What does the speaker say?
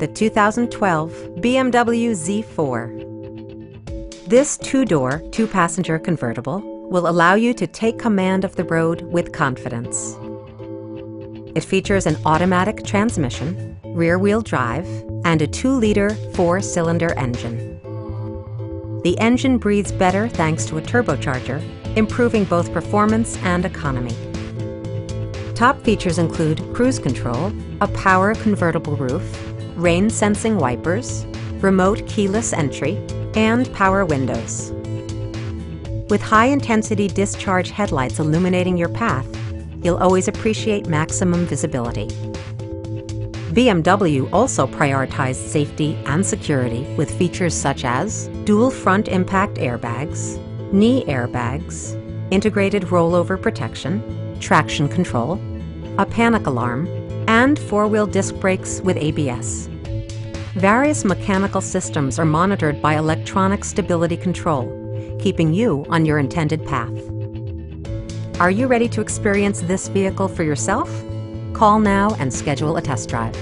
the 2012 BMW Z4. This two-door, two-passenger convertible will allow you to take command of the road with confidence. It features an automatic transmission, rear-wheel drive, and a 2-liter four-cylinder engine. The engine breathes better thanks to a turbocharger, improving both performance and economy. Top features include cruise control, a power convertible roof, rain-sensing wipers, remote keyless entry, and power windows. With high-intensity discharge headlights illuminating your path, you'll always appreciate maximum visibility. BMW also prioritized safety and security with features such as dual front impact airbags, knee airbags, integrated rollover protection, traction control, a panic alarm, and four-wheel disc brakes with ABS. Various mechanical systems are monitored by electronic stability control, keeping you on your intended path. Are you ready to experience this vehicle for yourself? Call now and schedule a test drive.